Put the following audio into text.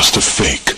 just a fake.